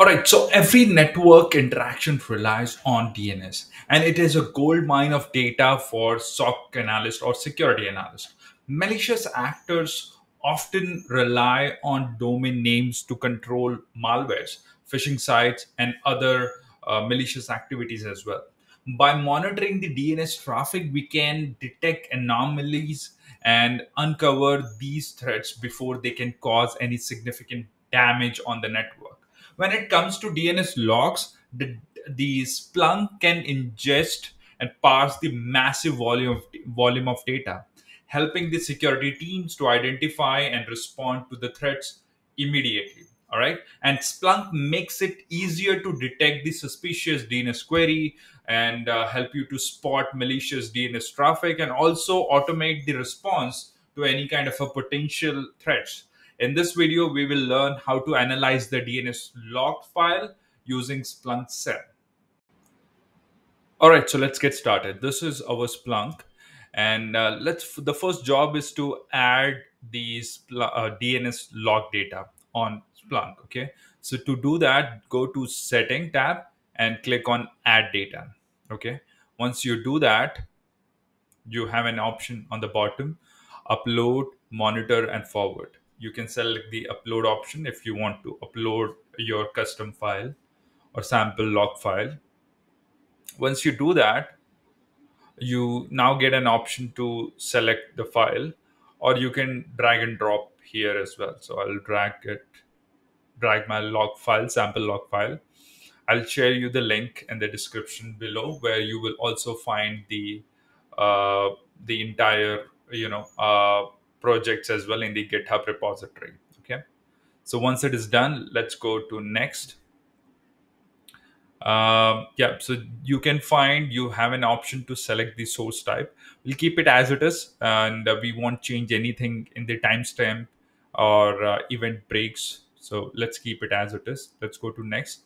All right, so every network interaction relies on DNS, and it is a gold mine of data for SOC analysts or security analysts. Malicious actors often rely on domain names to control malwares, phishing sites, and other uh, malicious activities as well. By monitoring the DNS traffic, we can detect anomalies and uncover these threats before they can cause any significant damage on the network when it comes to DNS logs, the, the Splunk can ingest and parse the massive volume of, volume of data, helping the security teams to identify and respond to the threats immediately. All right. And Splunk makes it easier to detect the suspicious DNS query and uh, help you to spot malicious DNS traffic and also automate the response to any kind of a potential threats. In this video, we will learn how to analyze the DNS log file using Splunk SIEM. All right, so let's get started. This is our Splunk. And uh, let's the first job is to add these uh, DNS log data on Splunk. Okay, so to do that, go to Setting tab and click on Add Data. Okay, once you do that, you have an option on the bottom: Upload, Monitor, and Forward you can select the upload option if you want to upload your custom file or sample log file. Once you do that, you now get an option to select the file or you can drag and drop here as well. So I'll drag it, drag my log file, sample log file. I'll share you the link in the description below where you will also find the uh, the entire you know uh, projects as well in the GitHub repository. Okay. So once it is done, let's go to next. Um, yeah, so you can find you have an option to select the source type. We'll keep it as it is, and uh, we won't change anything in the timestamp or uh, event breaks. So let's keep it as it is. Let's go to next.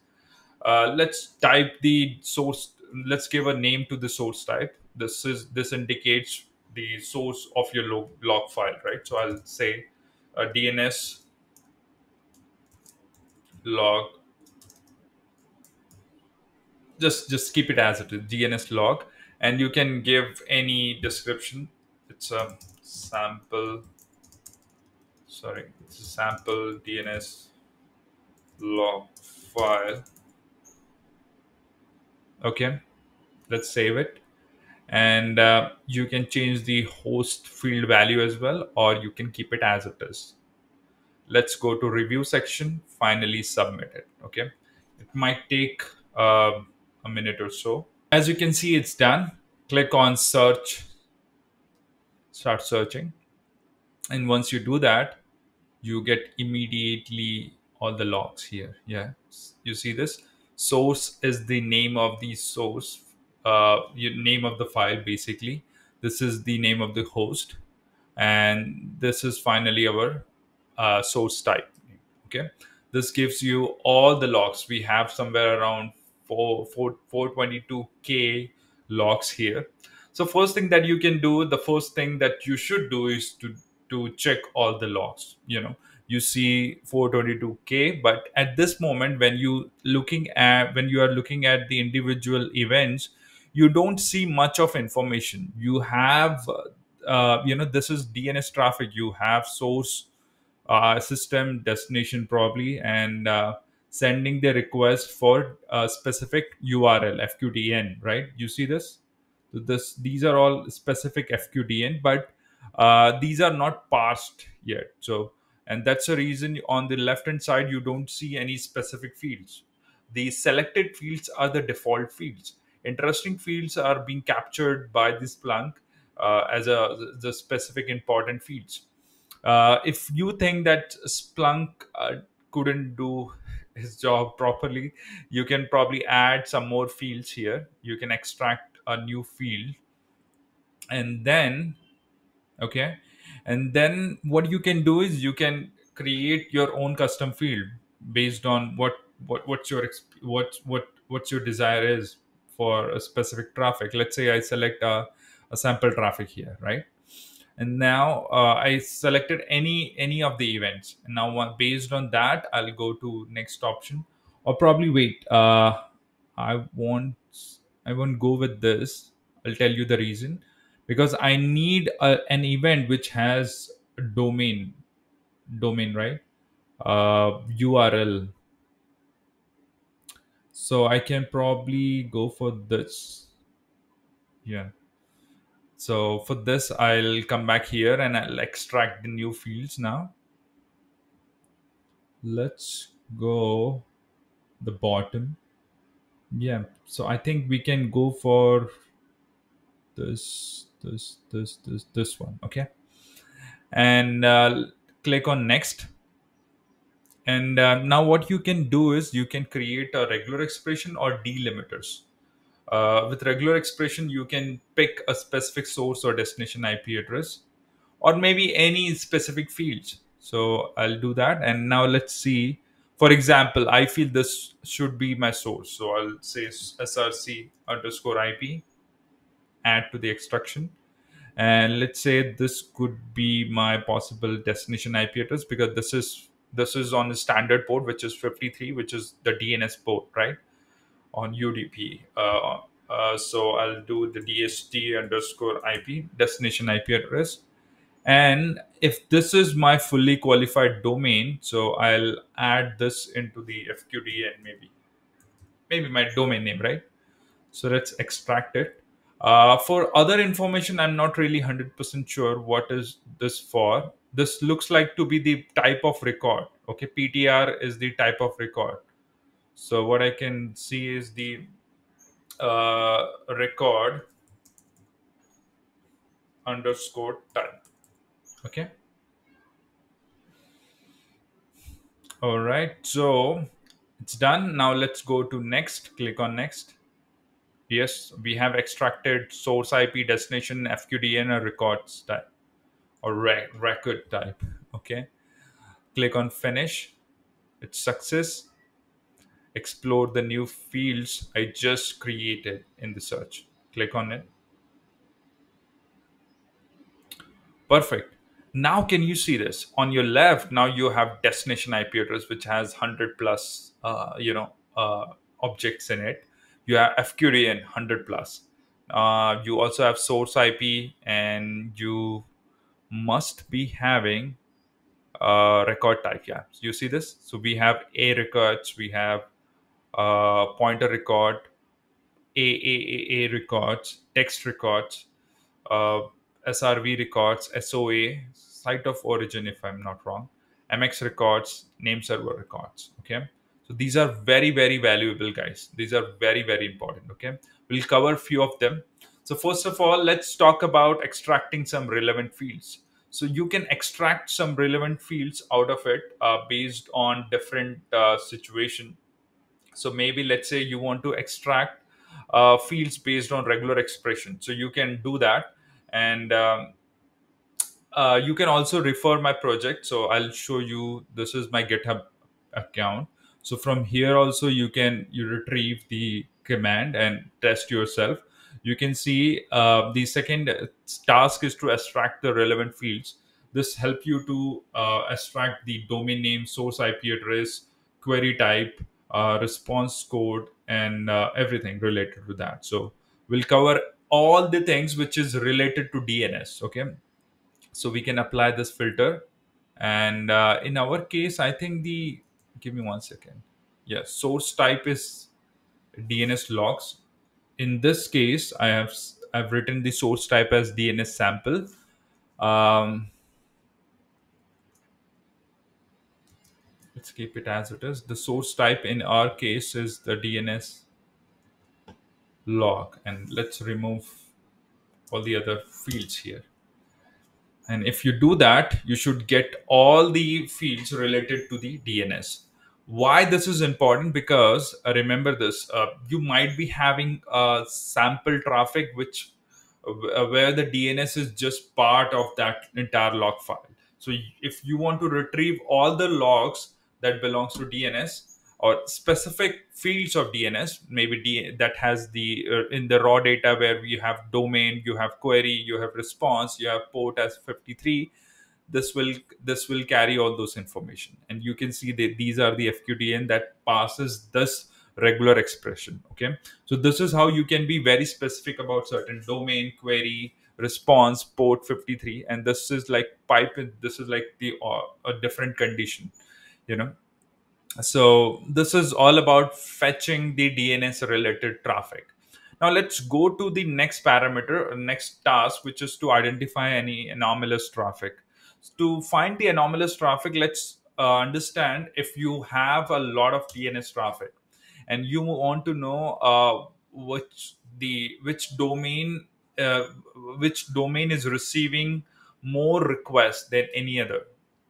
Uh, let's type the source. Let's give a name to the source type. This is this indicates the source of your log, log file, right? So I'll say uh, a DNS log. Just just keep it as it is, DNS log, and you can give any description. It's a sample. Sorry, it's a sample DNS log file. Okay, let's save it and uh, you can change the host field value as well or you can keep it as it is. Let's go to review section finally submit it okay? It might take uh, a minute or so. As you can see it's done. Click on search. Start searching. And once you do that you get immediately all the logs here. Yeah you see this? Source is the name of the source uh, name of the file basically. This is the name of the host, and this is finally our uh, source type. Okay, this gives you all the logs. We have somewhere around 4, 4, 422k logs here. So first thing that you can do, the first thing that you should do is to to check all the logs. You know, you see 422k but at this moment when you looking at when you are looking at the individual events you don't see much of information. You have uh, you know this is dns traffic. You have source uh, system destination probably and uh, sending the request for a specific url fqdn right? You see this? This these are all specific fqdn but uh, these are not parsed yet. So and that's the reason on the left hand side you don't see any specific fields. The selected fields are the default fields interesting fields are being captured by this Splunk uh, as a the specific important fields. Uh, if you think that Splunk uh, couldn't do his job properly, you can probably add some more fields here. You can extract a new field, and then okay, and then what you can do is you can create your own custom field based on what what what's your what what what's your desire is for a specific traffic. Let's say I select a, a sample traffic here, right? And now uh, I selected any any of the events. And now based on that, I'll go to next option, or probably wait uh, i won't i won't go with this i'll tell you the reason because i need a, an event which has a domain domain right uh, url so i can probably go for this. Yeah. So for this i'll come back here and i'll extract the new fields now. Let's go the bottom. Yeah. So i think we can go for this this this this this one. Okay. And uh, click on next and uh, now what you can do is you can create a regular expression or delimiters. Uh, with regular expression you can pick a specific source or destination ip address or maybe any specific fields. So i'll do that. And now let's see. For example i feel this should be my source. So i'll say src underscore ip add to the extraction. And let's say this could be my possible destination ip address because this is this is on the standard port which is 53 which is the dns port right? On udp uh, uh, so i'll do the dst underscore ip destination ip address. And if this is my fully qualified domain so i'll add this into the fqdn maybe maybe my domain name right? So let's extract it. Uh, for other information i'm not really 100% sure what is this for this looks like to be the type of record okay? Ptr is the type of record. So what i can see is the uh, record underscore type okay? All right so it's done. Now let's go to next click on next. Yes we have extracted source ip destination fqdn or records type or re- record type okay? Click on finish. It's success. Explore the new fields i just created in the search. Click on it. Perfect. Now can you see this? On your left now you have destination ip address which has 100 plus uh, you know uh, objects in it. You have fqdn 100 plus. Uh, you also have source ip and you must be having uh, record type yeah. You see this? So we have a records we have uh, pointer record AAA records text records uh, srv records soa site of origin if i'm not wrong mx records name server records okay? So these are very very valuable guys. These are very very important okay? We'll cover few of them so first of all let's talk about extracting some relevant fields. So you can extract some relevant fields out of it uh, based on different uh, situation. So maybe let's say you want to extract uh, fields based on regular expression. So you can do that. And um, uh, you can also refer my project. So i'll show you this is my github account. So from here also you can you retrieve the command and test yourself you can see uh, the second task is to extract the relevant fields. This help you to uh, extract the domain name source ip address query type uh, response code and uh, everything related to that. So we'll cover all the things which is related to dns okay? So we can apply this filter. And uh, in our case i think the give me one second. Yeah source type is dns logs in this case i have i've written the source type as dns sample. Um, let's keep it as it is. The source type in our case is the dns log and let's remove all the other fields here. And if you do that you should get all the fields related to the dns why this is important because uh, remember this uh, you might be having a sample traffic which uh, where the dns is just part of that entire log file. So if you want to retrieve all the logs that belongs to dns or specific fields of dns maybe D, that has the uh, in the raw data where you have domain you have query you have response you have port as 53 this will this will carry all those information. And you can see that these are the fqdn that passes this regular expression okay? So this is how you can be very specific about certain domain query response port 53 and this is like pipe this is like the uh, a different condition you know? So this is all about fetching the dns related traffic. Now let's go to the next parameter next task which is to identify any anomalous traffic to find the anomalous traffic let's uh, understand if you have a lot of dns traffic and you want to know uh, which the which domain uh, which domain is receiving more requests than any other.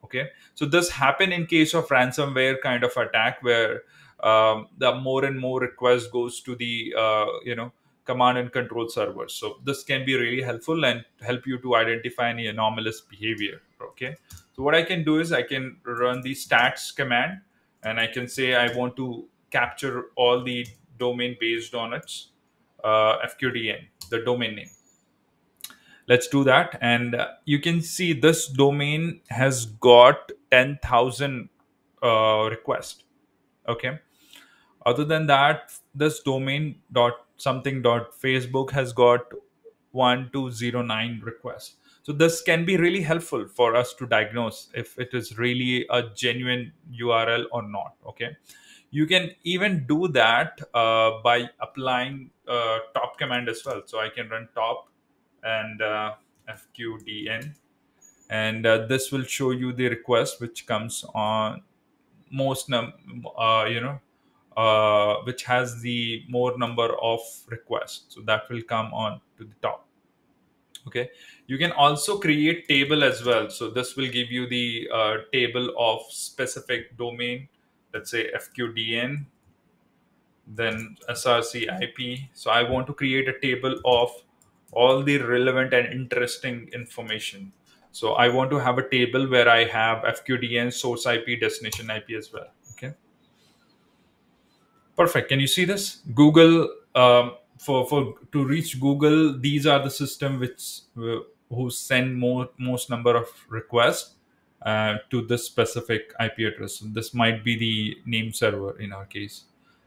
Okay? So this happen in case of ransomware kind of attack where um, the more and more requests goes to the uh, you know command and control servers. So this can be really helpful and help you to identify any anomalous behavior okay? So what i can do is i can run the stats command and i can say i want to capture all the domain based on its uh, fqdn the domain name. Let's do that. And uh, you can see this domain has got 10000 uh, requests okay? Other than that this domain dot something dot facebook has got 1209 requests so this can be really helpful for us to diagnose if it is really a genuine url or not okay? You can even do that uh, by applying uh, top command as well. So i can run top and uh, fqdn and uh, this will show you the request which comes on most num- uh, you know uh, which has the more number of requests. So that will come on to the top okay you can also create table as well so this will give you the uh, table of specific domain let's say fqdn then src ip so i want to create a table of all the relevant and interesting information. So I want to have a table where I have FQDN, source IP, destination IP as well. Okay. Perfect. Can you see this? Google um, for for to reach Google, these are the system which uh, who send more most number of requests uh, to this specific IP address. So this might be the name server in our case.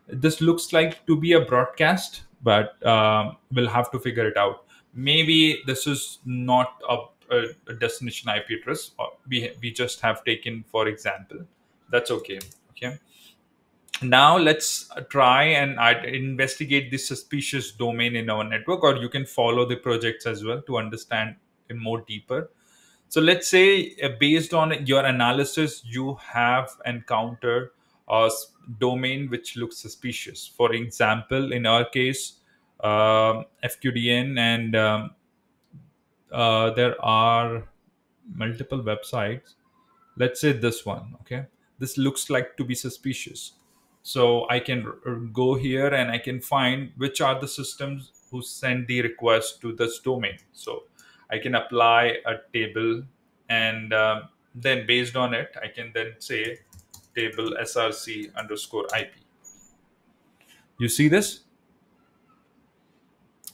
This looks like to be a broadcast, but um, we'll have to figure it out maybe this is not a, a, destination IP address. We we just have taken for example. That's okay. Okay. Now let's try and investigate this suspicious domain in our network, or you can follow the projects as well to understand in more deeper. So let's say uh, based on your analysis, you have encountered a domain which looks suspicious. For example, in our case, uh, FQDN, and um, uh, there are multiple websites. Let's say this one. Okay, this looks like to be suspicious. So I can r- go here and I can find which are the systems who send the request to this domain. So I can apply a table, and um, then based on it, I can then say table src underscore IP. You see this?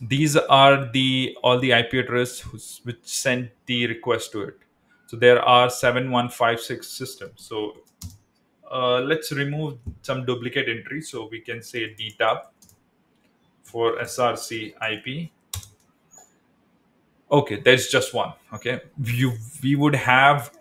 these are the all the IP addresses which sent the request to it. So there are 7156 systems. So uh, let's remove some duplicate entries. So we can say dedup for src IP. Okay, there's just one. Okay, you we would have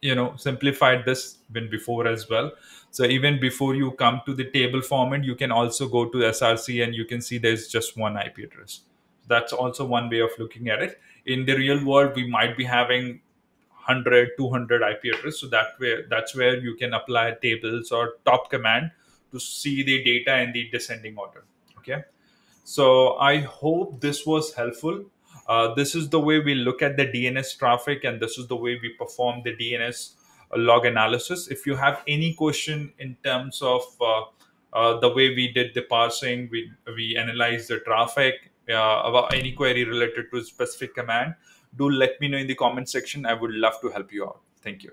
you know simplified this been before as well so even before you come to the table format you can also go to src and you can see there's just one ip address that's also one way of looking at it in the real world we might be having 100 200 ip address. So that way that's where you can apply tables or top command to see the data in the descending order. Okay? So i hope this was helpful. Uh, this is the way we look at the DNS traffic, and this is the way we perform the DNS uh, log analysis. If you have any question in terms of uh, uh, the way we did the parsing, we we analyze the traffic uh, about any query related to a specific command, do let me know in the comment section. I would love to help you out. Thank you.